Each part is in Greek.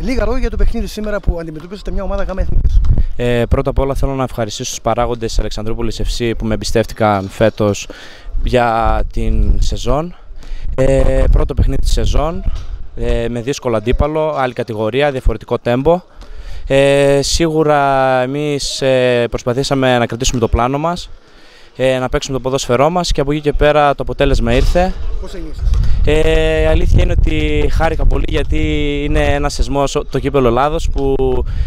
Λίγα λόγια για το παιχνίδι σήμερα που αντιμετωπίζετε μια ομάδα γάμα εθνικής. Ε, πρώτα απ' όλα θέλω να ευχαριστήσω τους παράγοντες της Αλεξανδρούπολης FC που με εμπιστεύτηκαν φέτος για την σεζόν. Ε, πρώτο παιχνίδι της σεζόν, ε, με δύσκολο αντίπαλο, άλλη κατηγορία, διαφορετικό τέμπο. Ε, σίγουρα εμείς ε, προσπαθήσαμε να κρατήσουμε το πλάνο μας, ε, να παίξουμε το ποδόσφαιρό μας και από εκεί και πέρα το αποτέλεσμα ήρθε. Πώς ένιωσες. Ε, η αλήθεια είναι ότι χάρηκα πολύ γιατί είναι ένας σεσμό το κύπελο Ελλάδος που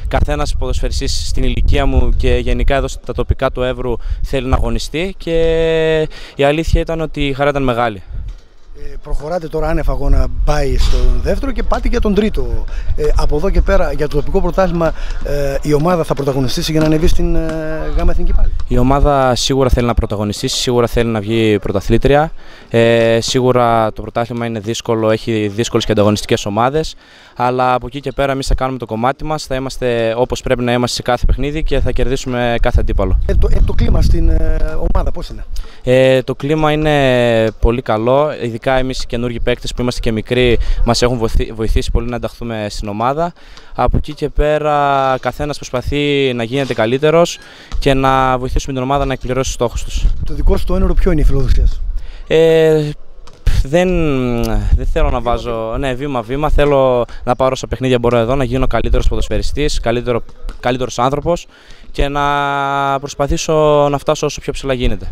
καθένας ποδοσφαιριστής στην ηλικία μου και γενικά εδώ στα τοπικά του Εύρου θέλει να αγωνιστεί και η αλήθεια ήταν ότι η χαρά ήταν μεγάλη. Ε, προχωράτε τώρα άνευ αγώνα πάει στον δεύτερο και πάτε για τον τρίτο. Ε, από εδώ και πέρα για το τοπικό πρωτάθλημα ε, η ομάδα θα πρωταγωνιστήσει για να ανεβεί στην ε, ΓΑΜΑ Εθνική πάλι. Η ομάδα σίγουρα θέλει να πρωταγωνιστήσει, σίγουρα θέλει να βγει πρωταθλήτρια. Ε, σίγουρα το πρωτάθλημα είναι δύσκολο, έχει δύσκολες και ανταγωνιστικές ομάδες. Αλλά από εκεί και πέρα, εμείς θα κάνουμε το κομμάτι μας, θα είμαστε όπως πρέπει να είμαστε σε κάθε παιχνίδι και θα κερδίσουμε κάθε αντίπαλο. Ε, το, ε, το κλίμα στην ε, ομάδα πώς είναι; Ε, το κλίμα είναι πολύ καλό. Ειδικά εμείς οι καινούργοι παίκτες που είμαστε και μικροί, μας έχουν βοηθήσει, βοηθήσει πολύ να ενταχθούμε στην ομάδα. Από εκεί και πέρα, καθένας προσπαθεί να γίνεται καλύτερος και να βοηθήσουμε την ομάδα να εκπληρώσει τους στόχους τους. Το δικό σου το ένωρο ποιο είναι η φιλοδοξία σου; Ε, δεν, δεν θέλω να βάζω ναι, βήμα-βήμα. Θέλω να πάρω στα παιχνίδια μπορώ εδώ να γίνω καλύτερος ποδοσφαιριστής, καλύτερο, καλύτερος άνθρωπος και να προσπαθήσω να φτάσω όσο πιο ψηλά γίνεται.